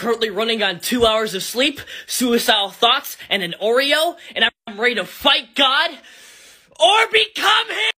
currently running on two hours of sleep, suicidal thoughts, and an Oreo, and I'm ready to fight God or become him!